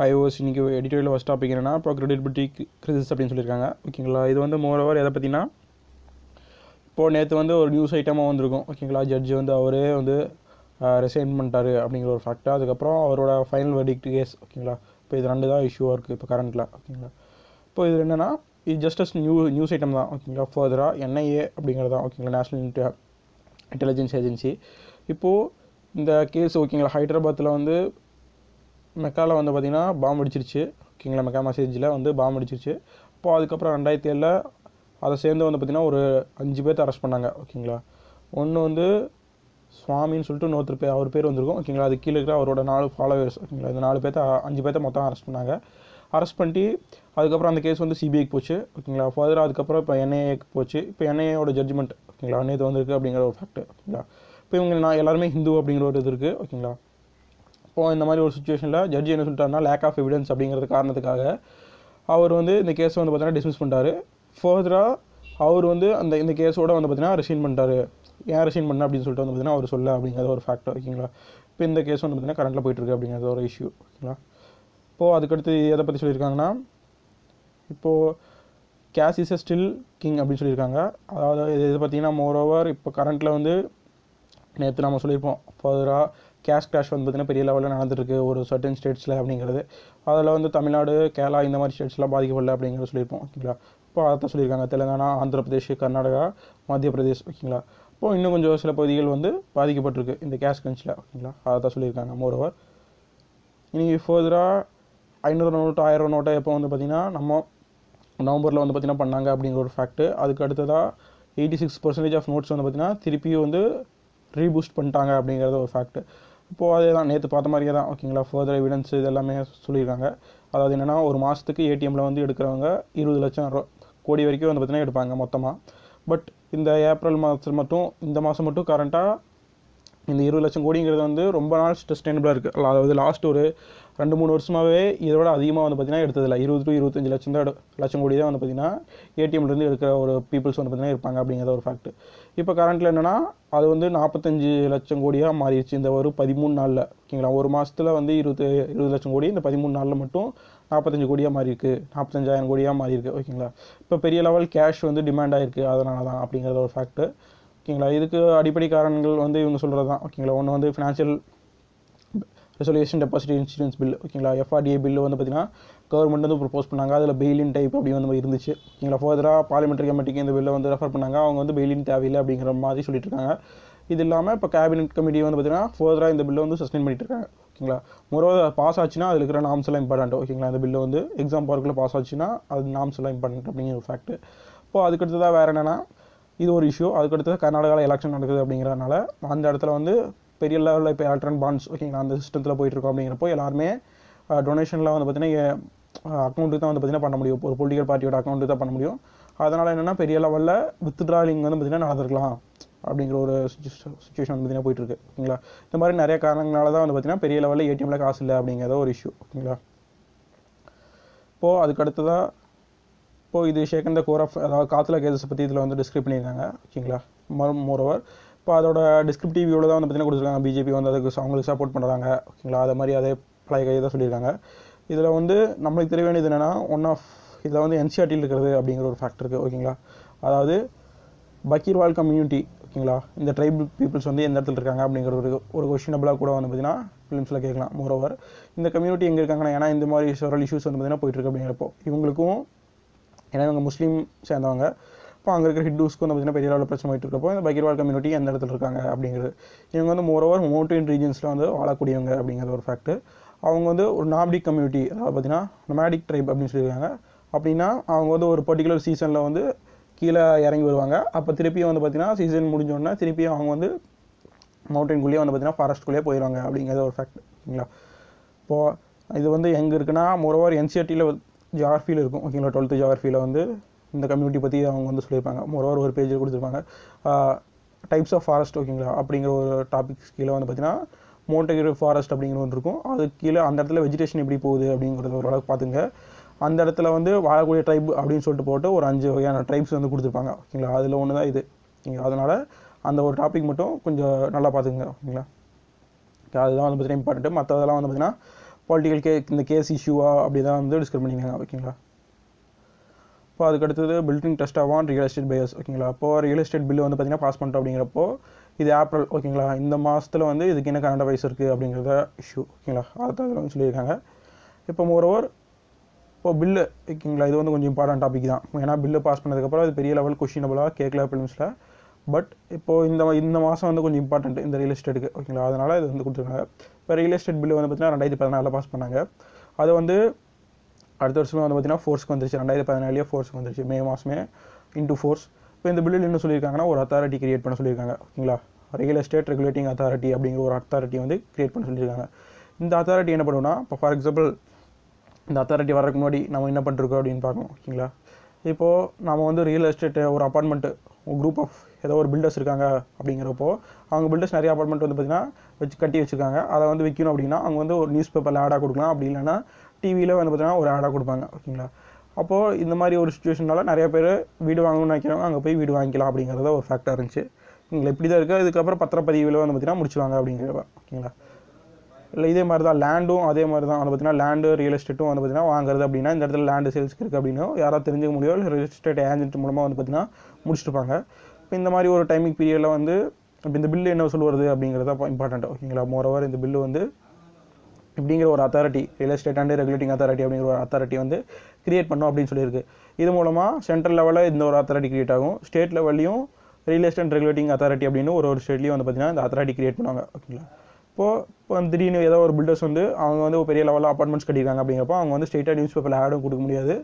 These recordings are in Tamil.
ஐஓஎஸ் இன்றைக்கி எடிட்டோரியல் ஃபஸ்ட் டாபிக் என்னென்னா இப்போ கிரெடிபிலிட்டி கிரிசிஸ் அப்படின்னு சொல்லியிருக்காங்க. ஓகேங்களா இது வந்து மோரோவர் எதை பற்றினா இப்போது நேற்று வந்து ஒரு நியூஸ் ஐட்டமாக வந்திருக்கும். ஓகேங்களா ஜட்ஜி வந்து அவரே வந்து ரிசைன் பண்ணிட்டாரு அப்படிங்கிற ஒரு ஃபேக்ட் அதுக்கப்புறம் அவரோட ஃபைனல் வெர்டிக்ட் கேஸ் ஓகேங்களா இப்போ இது ரெண்டு தான் இஷ்யூவாக இருக்குது இப்போ கரண்ட்டில் ஓகேங்களா இப்போ இது என்னென்னா இது just as new news item தான் ஓகேங்களா ஃபர்தராக என்ஐஏ அப்படிங்கிறது தான் ஓகேங்களா நேஷ்னல் இன்டெலிஜென்ஸ் ஏஜென்சி இப்போது இந்த கேஸ் ஓகேங்களா ஹைதராபாத்தில் வந்து மெக்காவில் வந்து பார்த்திங்கன்னா பாம்பு அடிச்சிருச்சு. ஓகேங்களா மெக்கா மசேஜில் வந்து பாம்பு அடிச்சிருச்சு. அப்போது அதுக்கப்புறம் ரெண்டாயிரத்தி ஏழில் அதை சேர்ந்து வந்து பார்த்திங்கன்னா ஒரு அஞ்சு பேர்த்த அரெஸ்ட் பண்ணாங்க ஓகேங்களா? ஒன்று வந்து சுவாமின்னு சொல்லிட்டு இன்னொருத்தர் பேர் அவர் பேர் வந்திருக்கும் ஓகேங்களா? அது கீழே இருக்கிற அவரோட நாலு ஃபாலோவர்ஸ் ஓகேங்களா? இந்த நாலு பேர்த்த அஞ்சு பேர்த்த மொத்தம் அரெஸ்ட் பண்ணாங்க. அரெஸ்ட் பண்ணிட்டு அதுக்கப்புறம் அந்த கேஸ் வந்து சிபிஐக்கு போச்சு ஓகேங்களா? ஃபர்தராக அதுக்கப்புறம் இப்போ என்ஐஏக்கு போச்சு. இப்போ என்ஐஏயோட ஜட்ஜ்மெண்ட் ஓகேங்களா? நேற்று வந்திருக்கு அப்படிங்கிற ஒரு ஃபேக்ட் ஓகேங்களா? இப்போ இவங்க நான் எல்லாருமே ஹிந்து அப்படிங்கிற ஒரு இது இருக்குது ஓகேங்களா? இப்போது இந்த மாதிரி ஒரு சுச்சுவேஷனில் ஜட்ஜி என்ன சொல்லிட்டாருன்னா லேக் ஆஃப் எவிடன்ஸ் அப்படிங்கிறது காரணத்துக்காக அவர் வந்து இந்த கேஸை வந்து பார்த்தீங்கன்னா டிஸ்மிஸ் பண்ணிட்டாரு. ஃபர்தராக அவர் வந்து அந்த இந்த கேஸோட வந்து பார்த்தீங்கன்னா ரிசைன் பண்ணிட்டாரு. ஏன் ரிசைன் பண்ண அப்படின்னு சொல்லிட்டு வந்து பார்த்தீங்கன்னா அவர் சொல்ல அப்படிங்கிறது ஒரு ஃபேக்டர் ஓகேங்களா இப்போ இந்த கேஸ் வந்து பார்த்தீங்கன்னா கரண்ட்டில் போயிட்டுருக்கு அப்படிங்கிறது ஒரு இஷ்யூ ஓகேங்களா இப்போது அதுக்கடுத்து எதை பற்றி சொல்லியிருக்காங்கன்னா இப்போது cash is a still king அப்படின்னு சொல்லியிருக்காங்க. அதாவது இது இது பார்த்தீங்கன்னா மோரோவர் இப்போ கரண்ட்டில் வந்து நேற்று நம்ம சொல்லியிருப்போம். ஃபர்தராக கேஷ் கிராஷ் வந்து பார்த்திங்கன்னா பெரிய லெவலில் நடந்துருக்கு ஒரு சர்டன் ஸ்டேட்ஸில் அப்படிங்கிறது. அதில் வந்து தமிழ்நாடு கேரளா இந்த மாதிரி ஸ்டேட்ஸ்லாம் பாதிக்கப்படல அப்படிங்கிறத சொல்லியிருப்போம். ஓகேங்களா இப்போ அதை சொல்லியிருக்காங்க. தெலுங்கானா ஆந்திர பிரதேஷ் கர்நாடகா மத்திய பிரதேஷ் ஓகேங்களா இப்போ இன்னும் கொஞ்சம் சில பகுதிகள் வந்து பாதிக்கப்பட்டிருக்கு இந்த கேஷ் கிரன்ச்சில் ஓகேங்களா அதை தான் சொல்லியிருக்காங்க. மோரோவர் இன்றைக்கி ஃபர்தராக ஐநூறு நோட்டு ஆயிரம் நோட்டை எப்போ வந்து பார்த்திங்கன்னா நம்ம நவம்பரில் வந்து பார்த்திங்கன்னா பண்ணாங்க அப்படிங்கிற ஒரு ஃபேக்ட்டு அதுக்கு அடுத்ததாக eighty six percentage of notes வந்து பார்த்திங்கன்னா திருப்பியும் வந்து ரீபூஸ்ட் பண்ணிட்டாங்க அப்படிங்கிறது ஒரு ஃபேக்ட்டு இப்போது அதே தான் நேற்று பார்த்த மாதிரியே தான் ஓகேங்களா ஃபர்தர் எவிடன்ஸ் இது எல்லாமே சொல்லியிருக்காங்க. அதாவது என்னென்னா ஒரு மாதத்துக்கு ஏடிஎம்மில் வந்து எடுக்கிறவங்க இருபது லட்சம் ரூபா கோடி வரைக்கும் வந்து பார்த்திங்கன்னா எடுப்பாங்க மொத்தமாக பட் இந்த ஏப்ரல் மாதத்தில் மட்டும் இந்த மாதம் மட்டும் கரண்ட்டாக இந்த இருபது லட்சம் கோடிங்கிறது வந்து ரொம்ப நாள் சஸ்டைனபிளாக இருக்குது அதாவது லாஸ்ட் ஒரு ரெண்டு மூணு வருஷமாகவே இதோட அதிகமாக வந்து பார்த்திங்கன்னா எடுத்ததில்ல. இருபது டு இருபத்தஞ்சு லட்சம் தான் லட்சம் கோடி தான் வந்து பார்த்திங்கன்னா ஏடிஎம்லேருந்து எடுக்கிற ஒரு பீப்புள்ஸ் வந்து பார்த்திங்கன்னா இருப்பாங்க அப்படிங்கிறத ஒரு ஃபேக்ட் இப்போ கரண்ட்டில் என்னென்னா அது வந்து நாற்பத்தஞ்சு லட்சம் கோடியாக மாறிடுச்சு இந்த ஒரு பதிமூணு நாளில். ஓகேங்களா? ஒரு மாதத்தில் வந்து இருபது இருபது லட்சம் கோடி இந்த பதிமூணு நாளில் மட்டும் நாற்பத்தஞ்சு கோடியாக மாறி இருக்குது நாற்பத்தஞ்சாயிரம் கோடியாக மாறிருக்கு ஓகேங்களா? இப்போ பெரிய லெவல் கேஷ் வந்து டிமாண்ட் ஆகிருக்கு அதனால தான் அப்படிங்கிறத ஒரு ஃபேக்ட்டு ஓகேங்களா? இதுக்கு அடிப்படை காரணங்கள் வந்து இவங்க சொல்கிறது தான் ஓகேங்களா? ஒன்று வந்து financial resolution deposit insurance bill ஓகேங்களா? எஃப்ஆர்டிஏ பில் வந்து பார்த்தீங்கன்னா கவர்மெண்ட் வந்து ப்ரொப்போஸ் பண்ணாங்க. அதில் பெயிலின் டைப் அப்படி வந்து இருந்துச்சு. ஓகேங்களா? ஃபர்தராக பார்லிமெண்ட்ரி கமிட்டிக்கு இந்த பில்லை வந்து ரெஃபர் பண்ணாங்க. அவங்க வந்து பெயிலின் தேவையில்லை அப்படிங்கிற மாதிரி சொல்லிட்டு இருக்காங்க. இது இல்லாமல் இப்போ கேபினெட் கமிட்டி வந்து பார்த்தீங்கன்னா ஃபர்தராக இந்த பில்லை வந்து சஸ்டெயின் பண்ணிட்டு இருக்காங்க. ஓகேங்களா? மொரோவ பாஸ் ஆச்சுன்னா அதில் இருக்கிற நாம்ஸ் எல்லாம் இம்பார்ட்டண்ட் ஓகேங்களா? இந்த பில்லு வந்து எக்ஸாம் பார்க்கில் பாஸ் ஆச்சுன்னா அது நாம்ஸ் எல்லாம் இம்பார்ட்டன்ட் அப்படிங்கிற ஒரு ஃபேக்ட் இப்போ தான் வேறு என்னென்னா இது ஒரு இஷ்யூ அதுக்கடுத்து கர்நாடகாவில் எலெக்ஷன் நடக்குது அப்படிங்கிறதுனால அந்த இடத்துல வந்து பெரிய லெவலில் இப்போ எலக்ட்ரான் பாண்ட்ஸ் ஓகேங்களா அந்த சிஸ்டத்தில் போயிட்டுருக்கோம் அப்படிங்கிறப்போ எல்லாருமே டொனேஷனில் வந்து பார்த்தீங்கன்னா அக்கௌண்ட்டுக்கு தான் வந்து பார்த்தீங்கன்னா பண்ண முடியும். ஒரு பொலிட்டிக்கல் பார்ட்டியோட அக்கௌண்ட்டு தான் பண்ண முடியும். அதனால் என்னென்னா பெரிய லெவலில் வித்ட்ராலிங் வந்து பார்த்திங்கன்னா நடந்திருக்கலாம் அப்படிங்கிற ஒரு சுச்சுவேஷன் வந்து பார்த்தீங்கன்னா போயிட்டுருக்கு ஓகேங்களா? இந்த மாதிரி நிறைய காரணங்களால தான் வந்து பார்த்தீங்கன்னா பெரிய லெவலில் ஏடிஎம்மில் காசு இல்லை அப்படிங்கிறத ஒரு இஷ்யூ ஓகேங்களா? இப்போது அதுக்கு தான் இப்போது இது ஷேக் த கோர் ஆஃப் அதாவது காத்துல கேசஸ் பற்றி இதில் வந்து டிஸ்கிரைப் பண்ணியிருக்காங்க. ஓகேங்களா? மோரோவர் இப்போ அதோட டிஸ்கிரிப்டிவ் இவ்வளோ தான் வந்து பார்த்தீங்கன்னா கொடுத்துருக்காங்க. பிஜேபி வந்து அதுக்கு அவங்களுக்கு சப்போர்ட் பண்ணுறாங்க ஓகேங்களா? அதே மாதிரி அதே பழைய கையை தான் சொல்லியிருக்காங்க. இதில் வந்து நம்மளுக்கு தெரிய வேண்டியது என்னென்னா ஒன் ஆஃப் இதில் வந்து என்சிஆர்டியில் இருக்கிறது அப்படிங்கிற ஒரு ஃபேக்டர் இருக்குது ஓகேங்களா? அதாவது பக்கீர்வால் கம்யூனிட்டி ஓகேங்களா? இந்த ட்ரைபல் பீப்புள்ஸ் வந்து எந்த இடத்துல இருக்காங்க அப்படிங்கிற ஒரு ஒரு கொஷினபிளாக கூட வந்து பார்த்தீங்கன்னா ஃபிலிம்ஸில் கேட்கலாம். மோரோவர் இந்த கம்யூனிட்டி எங்கே இருக்காங்கன்னா ஏன்னா இந்த மாதிரி சோரல் இஷ்யூஸ் வந்து பார்த்தீங்கன்னா போயிட்டுருக்கு அப்படிங்கிறப்போ இவங்களுக்கும் ஏன்னா இவங்க முஸ்லீம் சேர்ந்தவங்க. இப்போ அங்கே இருக்கிற ஹிந்துஸ்க்கு வந்து பார்த்தீங்கன்னா பெரிய அளவில் பிரச்சனை போயிட்டு இருக்கப்போ இந்த பக்கீர்வால் கம்யூனிட்டி எந்த இடத்துல இருக்காங்க அப்படிங்கிறது. இவங்க வந்து மோரோவர் மவுண்டன் ரீஜன்ஸில் வந்து வாழக்கூடியவங்க அப்படிங்கிற ஒரு ஃபேக்ட் அவங்க வந்து ஒரு நாப்டிக் கம்யூனிட்டி அதாவது பார்த்தீங்கன்னா நொமேடிக் ட்ரைப் அப்படின்னு சொல்லியிருக்காங்க. அப்படின்னா அவங்க வந்து ஒரு பர்டிகுலர் சீசனில் வந்து கீழே இறங்கி வருவாங்க. அப்போ திருப்பியும் வந்து பார்த்தீங்கன்னா சீசன் முடிஞ்சோடனே திருப்பியும் அவங்க வந்து மவுண்டன்குள்ளேயே வந்து பார்த்தீங்கன்னா ஃபாரஸ்ட்குள்ளேயே போயிடுவாங்க அப்படிங்கிறது ஒரு ஃபேக்ட் ஓகேங்களா இப்போது இது வந்து எங்கே இருக்குன்னா மோரோவர் என்சிஆர்டியில் ஜியாகிரஃபியில் இருக்கும். ஓகேங்களா? டுவெல்த்து ஜியாகிரஃபியில் வந்து இந்த கம்யூனிட்டி பற்றி அவங்க வந்து சொல்லியிருப்பாங்க. மொரோவர் ஒரு பேஜில் கொடுத்துருப்பாங்க. டைப்ஸ் ஆஃப் ஃபாரஸ்ட் ஓகேங்களா? அப்படிங்கிற ஒரு டாபிக்ஸ் கீழே வந்து பார்த்தீங்கன்னா மோட்டகிரி ஃபாரஸ்ட் அப்படிங்கிற ஒன்று இருக்கும். அது கீழே அந்த இடத்துல வெஜிடேஷன் எப்படி போகுது அப்படிங்கிறத ஒரு அளவுக்கு பார்த்துங்க அந்த இடத்துல வந்து வாழக்கூடிய ட்ரைப் அப்படின்னு சொல்லிட்டு போட்டு ஒரு அஞ்சு வகையான ட்ரைப்ஸ் வந்து கொடுத்துருப்பாங்க. ஓகேங்களா? அதில் ஒன்று தான் இது. ஓகேங்களா? அதனால் அந்த ஒரு டாபிக் மட்டும் கொஞ்சம் நல்லா பார்த்துங்க ஓகேங்களா? அதுதான் வந்து பார்த்தீங்கன்னா இம்பார்ட்டன்ட்டு மற்றதெல்லாம் வந்து பார்த்தீங்கன்னா பொலிட்டிக்கல் கே இந்த கேஸ் இஷ்யூவா அப்படி தான் வந்து டிஸ்கஸ் பண்ணியிருக்காங்க ஓகேங்களா? இப்போ அதுக்கடுத்தது பில்டிங் டெஸ்ட் ஆவான் ரியல் எஸ்டேட் பையர்ஸ் ஓகேங்களா? இப்போ ரியல் எஸ்டேட் பில்லு வந்து பார்த்தீங்கன்னா பாஸ் பண்ணிட்டோம் அப்படிங்கிறப்போ இது ஏப்ரல் ஓகேங்களா? இந்த மாதத்தில் வந்து இதுக்கு என்ன கரண்ட் வைஸ் இருக்குது அப்படிங்கிறத இஷ்யூ ஓகேங்களா? அதை அதில் வந்து சொல்லியிருக்காங்க. இப்போ மோரோவர் இப்போ பில்லு ஓகேங்களா? இது வந்து கொஞ்சம் இம்பார்ட்டன்ட் டாபிக் தான். ஏன்னா பில்லு பாஸ் பண்ணதுக்கப்புறம் அது பெரிய லெவல் கொஷினபிளாக கேட்கல ஃபிலிம்ஸில் பட் இப்போது இந்த இந்த மாதம் வந்து கொஞ்சம் இம்பார்ட்டன்ட் இந்த ரியல் எஸ்டேட்டுக்கு ஓகேங்களா? அதனால் இது வந்து கொடுத்துருக்காங்க. இப்போ ரியல் எஸ்டேட் பில்லு வந்து பார்த்தீங்கன்னா ரெண்டாயிரத்தி பதினாலில் பாஸ் பண்ணாங்க. அது வந்து அடுத்த வருஷமே வந்து பார்த்தீங்கன்னா ஃபோர்ஸ்க்கு வந்துருச்சு. ரெண்டாயிரத்தி பதினாலே ஃபோர்ஸ்க்கு வந்துருச்சு. மே மாதமே இன்டூ ஃபோர்ஸ் இப்போ இந்த பில்லில் என்ன சொல்லியிருக்காங்கன்னா ஒரு அத்தாரிட்டி கிரியேட் பண்ண சொல்லியிருக்காங்க. ஓகேங்களா? ரியல் எஸ்டேட் ரெகுலேட்டிங் அத்தாரிட்டி அப்படிங்கிற ஒரு அத்தாரிட்டி வந்து கிரியேட் பண்ண சொல்லியிருக்காங்க. இந்த அத்தாரிட்டி என்ன பண்ணுவோம்னா இப்போ ஃபார் எக்ஸாம்பிள் இந்த அத்தாரிட்டி வரதுக்கு முன்னாடி நம்ம என்ன பண்ணிருக்கோம் அப்படின்னு பார்க்கணும். ஓகேங்களா? இப்போது நம்ம வந்து ரியல் எஸ்டேட்டு ஒரு அப்பார்ட்மெண்ட்டு குரூப் ஆஃப் ஏதோ ஒரு பில்டர்ஸ் இருக்காங்க அப்படிங்கிறப்போ அவங்க பில்டர்ஸ் நிறைய அப்பார்ட்மெண்ட் வந்து பார்த்திங்கன்னா வச்சு கட்டி வச்சுருக்காங்க. அதை வந்து விற்கணும் அப்படின்னா அவங்க வந்து ஒரு நியூஸ் பேப்பரில் ஆடாக கொடுக்கலாம். அப்படி இல்லைன்னா டிவியில் வந்து பார்த்தீங்கன்னா ஒரு ஆடாக கொடுப்பாங்க. ஓகேங்களா அப்போது இந்த மாதிரி ஒரு சுச்சுவேஷனால நிறைய பேர் வீடு வாங்கணும்னு நினைக்கிறவங்க அங்கே போய் வீடு வாங்கிக்கலாம் அப்படிங்கிறத ஒரு ஃபேக்டாக இருந்துச்சு. நீங்கள் இப்படி தான் இருக்குது இதுக்கப்புறம் பத்திரப்பதிவில் வந்து பார்த்தீங்கன்னா முடிச்சுவாங்க அப்படிங்கிறத ஓகேங்களா இல்லை இதே மாதிரி தான் லேண்டும் அதே மாதிரி தான். வந்து பார்த்தீங்கன்னா லேண்டு ரியல் எஸ்டேட்டும் வந்து பார்த்தீங்கன்னா வாங்குறது அப்படின்னா இந்த இடத்துல லேண்டு சேல்ஸ்க்கு இருக்குது அப்படின்னு யாராவது தெரிஞ்சுக்க முடியும்? இல்லை ரியல் எஸ்டேட் ஏஜென்ட் மூலமாக வந்து பார்த்தீங்கன்னா முடிச்சுட்டுப்பாங்க. இப்போ இந்த மாதிரி ஒரு டைமிங் பீரியடில் வந்து இப்போ இந்த பில்லு என்ன சொல்லுவது அப்படிங்கிறது இம்பார்ட்டண்ட் ஓகேங்களா மோரோவர் இந்த பில்லு வந்து இப்படிங்கிற ஒரு authority real estate and regulating authority அப்படிங்கிற ஒரு அத்தாரிட்டி வந்து கிரியேட் பண்ணோம் அப்படின்னு சொல்லியிருக்கு. இது மூலமாக சென்ட்ரல் லெவலில் இந்த ஒரு அத்தாரிட்டி கிரியேட் ஆகும். ஸ்டேட் லெவல்லையும் ரியல் எஸ்டேட் ரெகுலேட்டிங் அத்தாரிட்டி அப்படின்னு ஒரு ஒரு ஸ்டேட்லேயும் வந்து பார்த்தீங்கன்னா இந்த அத்தாரிட்டி கிரியேட் பண்ணுவாங்க. ஓகேங்களா இப்போது இப்போ திடீர்னு ஏதோ ஒரு பில்டர்ஸ் வந்து அவங்க வந்து பெரிய லெவலில் அப்பார்ட்மெண்ட்ஸ் கட்டியிருக்காங்க அப்படிங்கிறப்போ அவங்க வந்து ஸ்டேட்டாக நியூஸ் பேப்பரில் ஆடும் கொடுக்க முடியாது.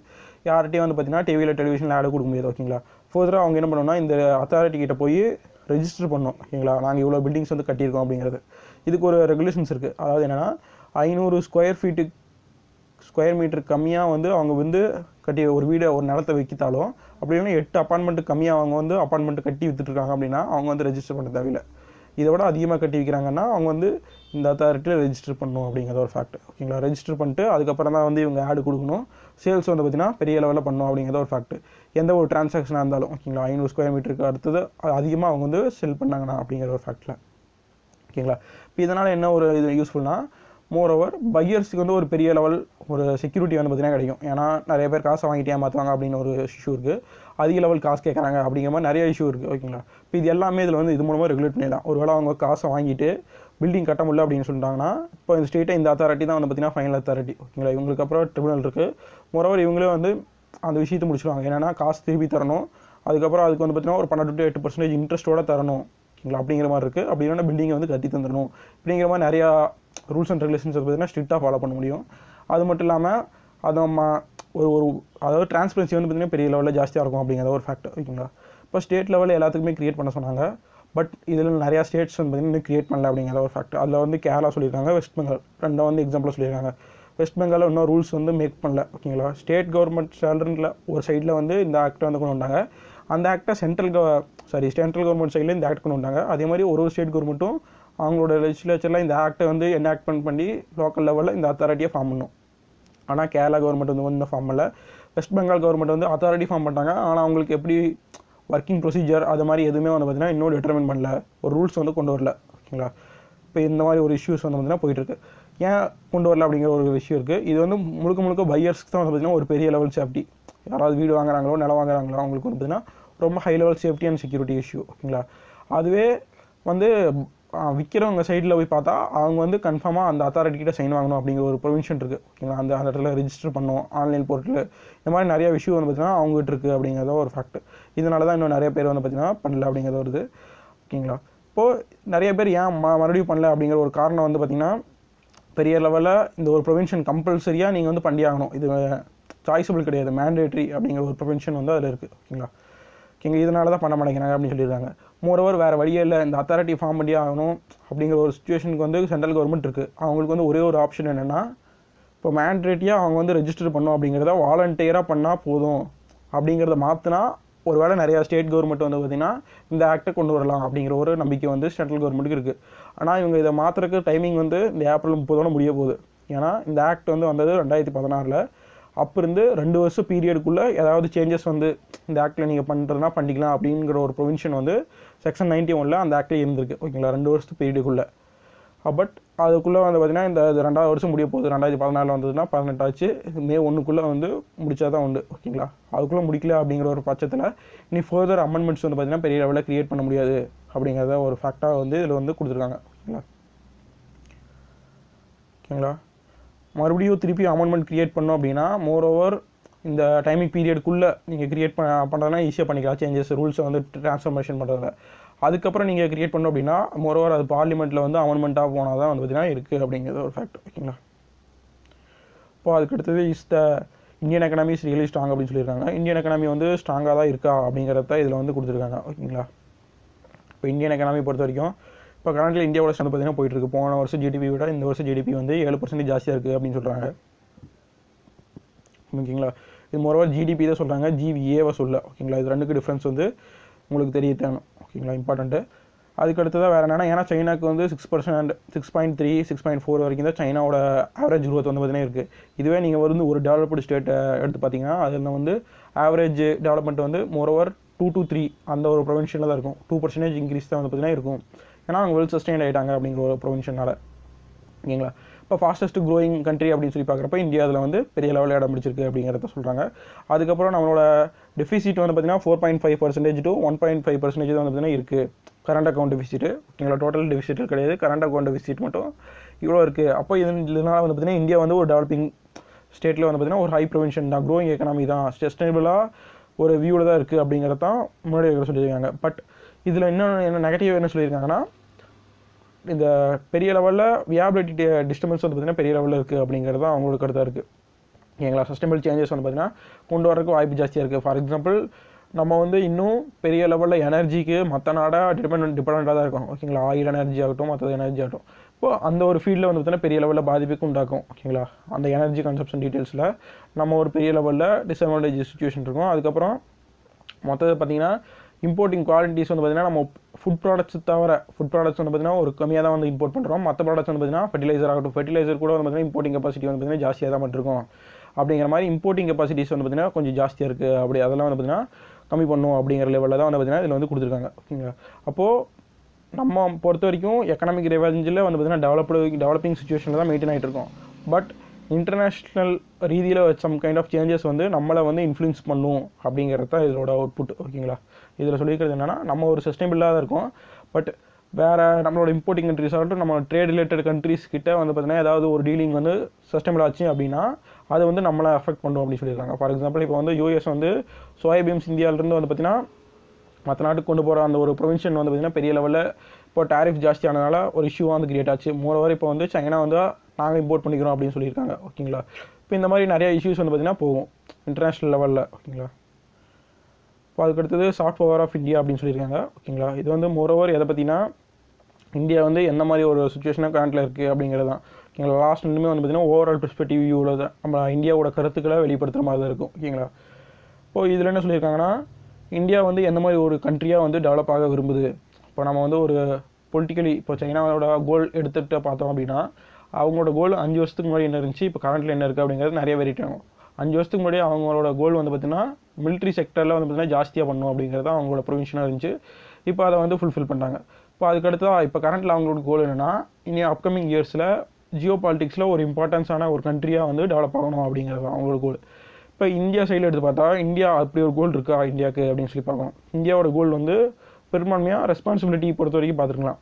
யார்கிட்டையும் வந்து பார்த்தீங்கன்னா டிவியில் டெலிவிஷனில் ஆடு கொடுக்க முடியாது ஓகேங்களா ஃபர்தராக அவங்க என்ன பண்ணோம்னா இந்த அத்தாரிட்டி கிட்ட போய் ரெஜிஸ்டர் பண்ணோம் ஓகேங்களா நாங்கள் இவ்வளோ பில்டிங்ஸ் வந்து கட்டியிருக்கோம் அப்படிங்கிறது. இதுக்கு ஒரு ரெகுலேஷன்ஸ் இருக்குது அதாவது என்னென்னா ஐநூறு ஸ்கொயர் ஃபீட்டு ஸ்கொயர் மீட்டர் கம்மியாக வந்து அவங்க வந்து கட்டி ஒரு வீடை ஒரு நிலத்தை விற்கித்தாலும் அப்படி இல்லைன்னா எட்டு அப்பார்ட்மெண்ட்டு கம்மியாக அவங்க வந்து அப்பார்ட்மெண்ட்டு கட்டி விற்றுட்ருக்காங்க அப்படின்னா அவங்க வந்து ரெஜிஸ்டர் பண்ண தேவையில்லை இதை விட அதிகமாக கட்டி வைக்கிறாங்கன்னா அவங்க வந்து இந்த அத்தாரிட்டியில் ரெஜிஸ்டர் பண்ணணும் அப்படிங்கிற ஒரு ஃபேக்ட் ஓகேங்களா ரெஜிஸ்டர் பண்ணிட்டு அதுக்கப்புறம் தான் வந்து இவங்க ஆடு கொடுக்கணும். சேல்ஸ் வந்து பார்த்தீங்கன்னா பெரிய லெவலில் பண்ணணும் அப்படிங்கிற ஒரு ஃபேக்ட் எந்த ஒரு டிரான்சாக்ஷனாக இருந்தாலும் ஓகேங்களா ஐநூறு ஸ்கொயர் மீட்டருக்கு அடுத்தது அதிகமாக அவங்க வந்து செல் பண்ணாங்கன்னா அப்படிங்கிற ஒரு ஃபேக்டில் ஓகேங்களா இப்போ இதனால் என்ன ஒரு இது யூஸ்ஃபுல்னா மோர் ஓவர் பையர்ஸுக்கு வந்து ஒரு பெரிய லெவல் ஒரு செக்யூரிட்டி வந்து பார்த்தீங்கன்னா கிடைக்கும். ஏன்னா நிறைய பேர் காசை வாங்கிட்டு ஏமாற்றுவாங்க அப்படின்னு ஒரு இஷ்யூ இருக்குது அதிக லெவல் காசு கேட்குறாங்க அப்படிங்கிற மாதிரி நிறைய இஷ்யூ இருக்குது ஓகேங்களா இப்போ இது எல்லாமே இதில் வந்து இது மூலமாக ரெகுலேட் பண்ணிடலாம். ஒருவேளை அவங்க காசை வாங்கிட்டு பில்டிங் கட்ட முடியல அப்படின்னு சொல்லிட்டாங்கன்னா இப்போ இந்த ஸ்டேட்டை இந்த அத்தாரிட்டி தான் வந்து பார்த்தீங்கன்னா ஃபைனல் அத்தாரிட்டி ஓகேங்களா? இவங்களுக்கு அப்புறம் ட்ரிபுனல் இருக்குது மொரவர் இவங்களே வந்து அந்த விஷயத்தை முடிச்சிடுவாங்க என்னென்னா காசு திருப்பி தரணும். அதுக்கப்புறம் அதுக்கு வந்து பார்த்தீங்கன்னா ஒரு பன்னெண்டு டு எட்டு பர்சன்டேஜ் இன்ட்ரெஸ்ட்டோட தரணும். ஓகேங்களா? அப்படிங்கிற மாதிரி இருக்குது அப்படி இல்லைன்னா பில்டிங்கை வந்து கட்டி தந்துடணும். அப்படிங்கிற மாதிரி நிறையா ரூல்ஸ் அண்ட் ரெகுலேஷன்ஸ் பார்த்தீங்கன்னா ஸ்ட்ரிக்டாக ஃபாலோ பண்ண முடியும். அது மட்டும் இல்லாமல் அது நம்ம ஒரு ஒரு அதாவது டிரான்ஸ்பரன்சி வந்து பார்த்தீங்கன்னா பெரிய லெவலில் ஜாஸ்தியாக இருக்கும் அப்படிங்கிற ஒரு ஃபேக்டர் ஓகேங்களா? இப்போ ஸ்டேட் லெவலில் எல்லாத்துக்குமே க்ரியேட் பண்ண சொன்னாங்க. பட் இதில் நிறையா ஸ்டேட்ஸ் வந்து பார்த்திங்கன்னா இன்னும் கிரியேட் பண்ணல அப்படிங்கிற ஒரு ஃபேக்ட் அதில் வந்து கேரளா சொல்லியிருக்காங்க வெஸ்ட் பெங்கால் ரெண்டும் வந்து எக்ஸாம்பிளாக சொல்லியிருக்காங்க. வெஸ்ட் பெங்காலில் இன்னும் ரூல்ஸ் வந்து மேக் பண்ணல ஓகேங்களா ஸ்டேட் கவர்மெண்ட் சேலரில் ஒரு சைடில் வந்து இந்த ஆக்டை வந்து கொண்டு வந்தாங்க. அந்த ஆக்டை சென்ட்ரல் கவ சாரி சென்ட்ரல் கவர்மெண்ட் சைடில் இந்த ஆக்ட் கொண்டு வந்தாங்க. அதே மாதிரி ஒரு ஒரு ஸ்டேட் கவர்மெண்ட்டும் அவங்களோட லெஜிஸ்லேச்சரில் இந்த ஆக்டை வந்து என்ன ஆக்ட் பண்ணி லோக்கல் லெவலில் இந்த அத்தாரிட்டியை ஃபார்ம் பண்ணும். ஆனால் கேரளா கவர்மெண்ட் வந்து ஒன்றும் ஃபார்ம் பண்ணல. வெஸ்ட் பெங்கால் கவர்மெண்ட் வந்து அத்தாரிட்டி ஃபார்ம் பண்ணிட்டாங்க. ஆனால் அவங்களுக்கு எப்படி ஒர்க்கிங் ப்ரொசீஜர் அது மாதிரி எதுவுமே வந்து பார்த்தீங்கன்னா இன்னும் டிட்டர்மின் பண்ணல. ஒரு ரூல்ஸ் வந்து கொண்டு வரல. ஓகேங்களா? இப்போ இந்த மாதிரி ஒரு இஷ்யூஸ் வந்து பார்த்தீங்கன்னா போயிட்டுருக்கு ஏன் கொண்டு வரல அப்படிங்கிற ஒரு விஷயம் இருக்குது இது வந்து முழுக்க முழுக்க பையர்ஸ்க்கு தான் வந்து பார்த்தீங்கன்னா ஒரு பெரிய லெவல் சேஃப்டி யாராவது வீடு வாங்குறாங்களோ நிலம் வாங்குறாங்களோ அவங்களுக்கு வந்து பார்த்திங்கன்னா ரொம்ப high level safety and security issue ஓகேங்களா? அதுவே வந்து விற்கிறவங்க சைடில் போய் பார்த்தா அவங்க வந்து கன்ஃபார்மாக அந்த அத்தாரிட்டிகிட்ட சைன் வாங்கணும் அப்படிங்கிற ஒரு ப்ரொவிஷன் இருக்குது ஓகேங்களா? அந்த அந்த இடத்துல ரிஜிஸ்டர் பண்ணணும். ஆன்லைன் போர்ட்டில் இந்த மாதிரி நிறைய விஷயம் வந்து பார்த்தீங்கன்னா அவங்ககிட்ட இருக்குது அப்படிங்கிறத ஒரு ஃபேக்ட் இதனால தான் இன்னும் நிறைய பேர் வந்து பார்த்தீங்கன்னா பண்ணல அப்படிங்கிறது வருது. ஓகேங்களா? இப்போது நிறைய பேர் ஏன் ம மறுபடியும் பண்ணல அப்படிங்கிற ஒரு காரணம் வந்து பார்த்திங்கன்னா பெரிய லெவலில் இந்த ஒரு ப்ரொவின்ஷன் கம்பல்சரியாக நீங்கள் வந்து பண்ணி ஆகணும். இது சாய்ஸபிள் கிடையாது. மேண்டேட்ரி அப்படிங்கிற ஒரு ப்ரொவின்ஷன் வந்து அதில் இருக்குது ஓகேங்களா? ஓகேங்க இதனால தான் பண்ண மாட்டேங்கிறாங்க அப்படின்னு சொல்லியிருக்காங்க மோரோவர் வேறு வழியே இல்லை. இந்த அத்தாரிட்டி ஃபார்ம் பண்ணி ஆகணும் அப்படிங்கிற ஒரு சுச்சுவேஷனுக்கு வந்து சென்ட்ரல் கவர்மெண்ட் இருக்குது அவங்களுக்கு வந்து ஒரே ஒரு ஆப்ஷன் என்னென்னா இப்போ மேண்ட்ரேட்டியாக அவங்க வந்து ரெஜிஸ்டர் பண்ணோம் அப்படிங்கிறத வாலண்டியராக பண்ணால் போதும். அப்படிங்கிறத மாற்றினா ஒரு வேளை நிறையா ஸ்டேட் கவர்மெண்ட் வந்து பார்த்திங்கன்னா இந்த ஆக்டை கொண்டு வரலாம் அப்படிங்கிற ஒரு நம்பிக்கை வந்து சென்ட்ரல் கவர்மெண்ட்டுக்கு இருக்குது ஆனால் இவங்க இதை மாற்றுறதுக்கு டைமிங் வந்து இந்த ஏப்ரல் முப்பதோட முடிய போகுது. ஏன்னா இந்த ஆக்ட் வந்து வந்தது ரெண்டாயிரத்தி பதினாறில். அப்போ இருந்து ரெண்டு வருஷம் பீரியடுக்குள்ளே ஏதாவது சேஞ்சஸ் வந்து இந்த ஆக்டில் நீங்கள் பண்ணுறதுனா பண்ணிக்கலாம் அப்படிங்கிற ஒரு ப்ரொவின்ஷன் வந்து செக்ஷன் நைன்டி ஒனில் அந்த ஆக்டில் இருந்திருக்கு. ஓகேங்களா? ரெண்டு வருஷத்து பீரியடுக்குள்ளே பட் அதுக்குள்ளே வந்து பார்த்திங்கன்னா இந்த ரெண்டாவது வருஷம் முடிய போகுது. ரெண்டாயிரத்தி பதினாலில் வந்ததுன்னா பதினெட்டாச்சு மே ஒன்றுக்குள்ளே வந்து முடித்தா தான் உண்டு. ஓகேங்களா? அதுக்குள்ளே முடிக்கல அப்படிங்கிற ஒரு பட்சத்தில் இனி ஃபர்தர் அமெண்ட்மெண்ட்ஸ் வந்து பார்த்திங்கன்னா பெரிய லெவலில் க்ரியேட் பண்ண முடியாது அப்படிங்கிறத ஒரு ஃபேக்டாக வந்து இதில் வந்து கொடுத்துருக்காங்க. ஓகேங்களா? ஓகேங்களா? மறுபடியும் திருப்பி அமெண்ட்மெண்ட் க்ரியேட் பண்ணோம் அப்படின்னா மோர் ஓவர் இந்த டைமிங் பீரியடுக்குள்ளே நீங்கள் க்ரியேட் பண்ண பண்ணுறதுனா ஈஸியாக பண்ணிக்கலாம். சேஞ்சஸ் ரூல்ஸை வந்து ட்ரான்ஸ்ஃபர்மேஷன் பண்ணுறதுல அதுக்கப்புறம் நீங்கள் க்ரியேட் பண்ணோம் அப்படின்னா மொரோவர் அது பார்லிமெண்ட்டில் வந்து அமெண்ட்மெண்ட்டாக போனால் தான் வந்து பார்த்தீங்கன்னா இருக்குது அப்படிங்கிறது ஒரு ஃபேக்ட் ஓகேங்களா இப்போ அதுக்கு அடுத்தது is the Indian economy is really strong அப்படின்னு சொல்லியிருக்காங்க. இந்தியன் எக்கனாமி வந்து ஸ்ட்ராங்காக தான் இருக்கா அப்படிங்கிறத இதில் வந்து கொடுத்துருக்காங்க. ஓகேங்களா இப்போ இந்தியன் எக்கனாமி பொறுத்த வரைக்கும் இப்போ கரண்ட்டில் இந்தியாவோட ஸ்டாண்ட் பார்த்தீங்கன்னா போயிட்டு இருக்கு. போன வருஷம் ஜிடிபி விட இந்த வருஷம் ஜிடிபி வந்து ஏழு பர்சன்டேஜ் ஜாஸ்தியாக இருக்குது அப்படின்னு சொல்கிறாங்க ஓகேங்களா? இது மொரவர் ஜிடிபி தான் சொல்கிறாங்க ஜிவிஏவை சொல்ல ஓகேங்களா? இது ரெண்டுக்கு டிஃப்ரென்ஸ் வந்து உங்களுக்கு தெரிய தேணும் ஓகேங்களா? இம்பார்ட்டண்ட்டு அதுக்கு அடுத்ததாக வேறு என்னன்னா ஏன்னா சைனாக்கு வந்து six percent six point three six point four வரைக்கும் தான் சைனாவோட ஆவரேஜ் குரோத் வந்து பார்த்தீங்கன்னா இருக்குது இதுவே நீங்கள் வந்து ஒரு டெவலப்டு ஸ்டேட்டை எடுத்து பார்த்தீங்கன்னா அதில் வந்து ஆவரேஜ் டெவலப்மெண்ட் வந்து மோரோவர் டூ டூ த்ரீ அந்த ஒரு ப்ரொவின்ஷனில் தான் இருக்கும். டூ பர்சன்டேஜ் இன்க்ரீஸ் தான் வந்து பார்த்தீங்கன்னா இருக்கும். ஏன்னா அவங்க வெல் சஸ்டைன் ஆகிட்டாங்க அப்படிங்கிற ஒரு ப்ரொவின்ஷனால் ஓகேங்களா? இப்போ ஃபாஸ்டஸ்ட் க்ரோயிங் கண்ட்ரி அப்படின்னு சொல்லி பார்க்குறப்ப இந்தியா அதில் வந்து பெரிய லெவலில் இடம் பிடிச்சிருக்கு அப்படிங்கிறத சொல்கிறாங்க அதுக்கப்புறம் நம்மளோட டெஃபிசிட் வந்து பார்த்தீங்கன்னா four point five percentage to one point five percentage வந்து பார்த்தீங்கன்னா இருக்குது கரண்ட் அக்கௌண்ட் டெஃபிசிட் ஓகேங்களா டோட்டல் டெஃபிசிட் கிடையாது. கரண்ட் அக்கௌண்ட் டெஃபிசிட் மட்டும் இவ்வளோ இருக்குது அப்போ இதனால் வந்து பார்த்தீங்கன்னா இந்தியா வந்து ஒரு டெவலப்பிங் ஸ்டேட்டில் வந்து பார்த்தீங்கன்னா ஒரு ஹை ப்ரொவின்ஷன் தான் க்ரோயிங் எக்கனாமி தான். சஸ்டைனபிளாக ஒரு வியூவில் தான் இருக்குது அப்படிங்கிறதான் முன்னாடி இருக்கிற சொல்லியிருக்காங்க. பட் இதில் இன்னும் என்ன நெகட்டிவ் என்ன சொல்லியிருக்காங்கன்னா இந்த பெரிய லெவலில் வியாபிலிட்டி டிஸ்டர்பன்ஸ் வந்து பார்த்தீங்கன்னா பெரிய லெவலில் இருக்குது அப்படிங்கிறது தான் அவங்களோட கருத்தாக இருக்குது எங்களா சஸ்டைனபிள் சேஞ்சஸ் வந்து பார்த்தீங்கன்னா கொண்டு வரதுக்கு வாய்ப்பு ஜாஸ்தியாக இருக்குது ஃபார் எக்ஸாம்பிள் நம்ம வந்து இன்னும் பெரிய லெவலில் எனர்ஜிக்கு மற்ற நாடாக டிபெண்ட் டிபெண்ட்டாக தான் இருக்கும். ஓகேங்களா ஆயில் எனர்ஜி ஆகட்டும் மற்ற எனர்ஜி ஆகட்டும். இப்போ அந்த ஒரு ஃபீல்டில் வந்து பார்த்தீங்கன்னா பெரிய லெவலில் பாதிப்புக்கு உண்டாக்கும். ஓகேங்களா அந்த எனர்ஜி கன்சப்ஷன் டீட்டெயில்ஸில் நம்ம ஒரு பெரிய லெவலில் டிஸ்அட்வான்டேஜ் சுச்சுவேஷன் இருக்கும். அதுக்கப்புறம் மொத்தத்தை பார்த்தீங்கன்னா இம்போர்ட்டிங் குவாலிட்டிஸ் வந்து பார்த்தீங்கன்னா நம்ம ஃபுட் ப்ராடக்ட்ஸ் தவிர ஃபுட் ப்ராடக்ட்ஸ் வந்து பார்த்தீங்கன்னா ஒரு கம்மியாக தான் வந்து இம்போர்ட் பண்ணுறோம் மற்ற ப்ராடக்ட்ஸ் வந்து பார்த்தீங்கன்னா ஃபெர்டிலைசர் ஆகட்டும். ஃபெர்டிலைசர் கூட வந்து பார்த்தீங்கன்னா இம்போர்ட்டிங் கெப்பாசிட்டி வந்து பார்த்தீங்கன்னா ஜாஸ்தியாக தான் பண்ணிருக்கோம் அப்படிங்கிற மாதிரி இம்போர்ட்டிங் கெப்பாசிட்டிஸ் வந்து பார்த்தீங்கன்னா கொஞ்சம் ஜாஸ்தியாக இருக்குது அப்படி அதெல்லாம் வந்து பார்த்தீங்கன்னா கம்மி பண்ணும் அப்படிங்கிற லெவலில் தான் வந்து பார்த்தீங்கன்னா இதில் வந்து கொடுத்துருக்காங்க. ஓகேங்களா? அப்போது நம்ம பொறுத்த வரைக்கும் எக்கனாமிக் ரெவென்ஜில் வந்து பார்த்தீங்கன்னா டெவலப்டு டெவலப்பிங் சுச்சுவேஷனில் தான் மெயின்டைன் ஆகிட்டு இருக்கோம். பட் இன்டர்நேஷ்னல் ரீதியில் சம் கைண்ட் ஆஃப் சேஞ்சஸ் வந்து நம்மளை வந்து இன்ஃப்ளூயன்ஸ் பண்ணும் அப்படிங்கிறது தான் இதோட அவுட்புட் ஓகேங்களா? இதில் சொல்லியிருக்கிறது என்னென்னா நம்ம ஒரு சஸ்டைபிளாக தான் இருக்கும். பட் வேறு நம்மளோட இம்போர்ட்டிங் கண்ட்ரிஸ் ஆகட்டும் நம்ம ட்ரேட் ரிலேட்டட் கண்ட்ரிஸ் கிட்ட வந்து பார்த்தீங்கன்னா ஏதாவது ஒரு டீலிங் வந்து சஸ்டைபிள் ஆச்சு அப்படின்னா அது வந்து நம்மளை அஃபெக்ட் பண்ணும் அப்படின்னு சொல்லியிருக்காங்க. ஃபார் எக்ஸாம்பிள் இப்போ வந்து யூஎஸ் வந்து சோயாபீன்ஸ் இந்தியாவிலேருந்து வந்து பார்த்தீங்கன்னா மற்ற நாட்டுக்கு கொண்டு போகிற அந்த ஒரு ப்ரொவின்ஷன் வந்து பார்த்திங்கன்னா பெரிய லெவலில் இப்போ டேரிஃப் ஜாஸ்தியானதுனால ஒரு இஷ்யூவாக வந்து கிரியேட் ஆச்சு. மூலவர் இப்போ வந்து சைனா வந்து நாங்கள் இம்போர்ட் பண்ணிக்கிறோம் அப்படின்னு சொல்லியிருக்காங்க. ஓகேங்களா இப்போ இந்த மாதிரி நிறைய இஷ்யூஸ் வந்து பார்த்திங்கன்னா போகும். இன்டர்நேஷ்னல் லெவலில் ஓகேங்களா இப்போ அதுக்கு அடுத்தது சாஃப்ட் பவர் ஆஃப் இந்தியா அப்படின்னு சொல்லியிருக்காங்க. ஓகேங்களா? இது வந்து மோரோவர் எதை பற்றினா இந்தியா வந்து எந்த மாதிரி ஒரு சுச்சுவேஷனாக கரண்ட்டில் இருக்குது அப்படிங்கிறது தான். ஓகேங்களா? லாஸ்ட் ரெண்டுமே வந்து பார்த்திங்கன்னா ஓவரால் பெர்ஸ்பெக்டிவ் வியூவில் தான். நம்ம இந்தியாவோட கருத்துக்களை வெளிப்படுத்துகிற மாதிரி தான் இருக்கும். ஓகேங்களா? இப்போ இதில் என்ன சொல்லியிருக்காங்கன்னா இந்தியா வந்து எந்த மாதிரி ஒரு கண்ட்ரியாக வந்து டெவலப் ஆக விரும்புது? இப்போ நம்ம வந்து ஒரு பொலிட்டிக்கலி இப்போ சைனாவோட கோல் எடுத்துகிட்டு பார்த்தோம் அப்படின்னா அவங்களோட கோல் அஞ்சு வருஷத்துக்கு முன்னாடி என்ன இருந்துச்சு? இப்போ கரண்ட்டில் என்ன இருக்குது அப்படிங்கிறது நிறைய வெரைட்டி ஆகும். அஞ்சு வருஷத்துக்கு முன்னாடி அவங்களோட கோல் வந்து பார்த்திங்கன்னா மிலிட்ரி செக்டரில் வந்து பார்த்திங்கன்னா ஜாஸ்தியாக பண்ணணும் அப்படிங்கிறது அவங்களோட ப்ரொவிஷனாக இருந்துச்சு. இப்போ அதை வந்து ஃபுல்ஃபில் பண்ணிட்டாங்க. இப்போ அதுக்கடுத்து இப்போ கரண்ட்டில் அவங்களோட கோல் என்னென்னா இனி அப்கமிங் இயர்ஸில் ஜியோ பாலிட்டிக்ஸில் ஒரு இம்பார்ட்டன்ஸான ஒரு கண்ட்ரியாக வந்து டெவலப் ஆகணும் அப்படிங்கிறது தான் அவங்களோட கோல் இப்போ இந்தியா சைடில் எடுத்து பார்த்தா இந்தியா அப்படி ஒரு கோல் இருக்கா இந்தியாவுக்கு அப்படின்னு சொல்லி பார்க்கணும் இந்தியாவோட கோல் வந்து பெரும்பான்மையாக ரெஸ்பான்சிபிலிட்டி பொறுத்த வரைக்கும் பார்த்துருக்கலாம்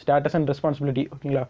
ஸ்டேட்டஸ் அண்ட் ரெஸ்பான்சிபிலிட்டி ஓகேங்களா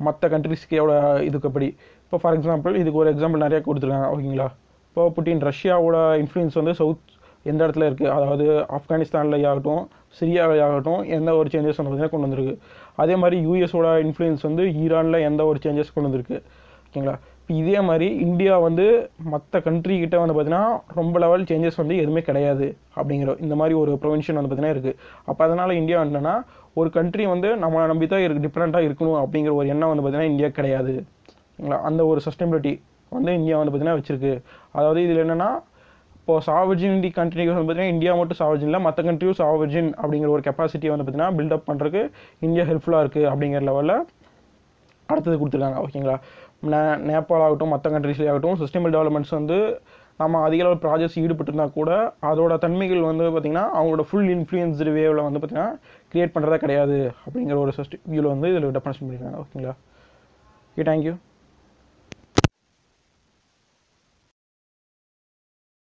மற்ற கண்ட்ரிஸ்க்கு எவ்வளோ இதுக்கு அப்படி? இப்போ ஃபார் எக்ஸாம்பிள் இதுக்கு ஒரு எக்ஸாம்பிள் நிறைய கொடுத்துருக்காங்க ஓகேங்களா? இப்போ புட்டின் ரஷ்யாவோட இன்ஃப்ளூயன்ஸ் வந்து சவுத் எந்த இடத்துல இருக்குது அதாவது ஆப்கானிஸ்தானில் ஆகட்டும் சிரியாவிலையாகட்டும் எந்த ஒரு சேஞ்சஸ் வந்து பார்த்தீங்கன்னா கொண்டு வந்திருக்கு. அதே மாதிரி யூஎஸோட இன்ஃப்ளூயன்ஸ் வந்து ஈரானில் எந்த ஒரு சேஞ்சஸ் கொண்டு வந்திருக்கு? ஓகேங்களா? இப்போ இதே மாதிரி இந்தியா வந்து மற்ற கண்ட்ரி கிட்ட வந்து பார்த்தீங்கன்னா ரொம்ப லெவல் சேஞ்சஸ் வந்து எதுவுமே கிடையாது அப்படிங்கிற இந்த மாதிரி ஒரு ப்ரொவின்ஷன் வந்து பார்த்தீங்கன்னா இருக்குது அப்போ அதனால் இந்தியா என்னென்னா ஒரு கண்ட்ரி வந்து நம்மளை நம்பி தான் இருக்கு டிஃப்ரெண்ட்டாக இருக்கணும் அப்படிங்கிற ஒரு எண்ணம் வந்து பார்த்தீங்கன்னா இந்தியா கிடையாதுங்களா அந்த ஒரு சஸ்டைபிலிட்டி வந்து இந்தியா வந்து பார்த்தீங்கன்னா வச்சிருக்கு. அதாவது இதில் என்னென்னா இப்போ சாவர்ஜினிட்டி கண்ட்ரிக்கு வந்து பார்த்தீங்கன்னா இந்தியா மட்டும் சாவர்ஜின் இல்லை மற்ற கண்ட்ரியும் சாவர்ஜின் அப்படிங்கிற ஒரு கெப்பாசிட்டியை வந்து பார்த்தீங்கன்னா பில்டப் பண்ணுறதுக்கு இந்தியா ஹெல்ப்ஃபுல்லாக இருக்குது அப்படிங்கிற லெவலில் அடுத்தது கொடுத்துருக்காங்க. ஓகேங்களா? நே நேபாள் ஆகட்டும் மற்ற கண்ட்ரிஸ்லேயே ஆகட்டும் சிஸ்டமல் டெவலப்மெண்ட்ஸ் வந்து நம்ம அதிக அளவு ப்ராஜெக்ட்ஸ் ஈடுபட்டிருந்தா கூட அதோட தன்மைகள் வந்து பார்த்திங்கன்னா அவங்களோட ஃபுல் இன்ஃப்ளூயன்ஸ்டு வேவில் வந்து பார்த்திங்கன்னா கிரியேட் பண்ணுறதா கிடையாது அப்படிங்கிற ஒரு சஸ்ட் வியூவில் வந்து இதில் டெஃபனேஷன் பண்ணியிருக்காங்க ஓகேங்களா ஓகே தேங்க்யூ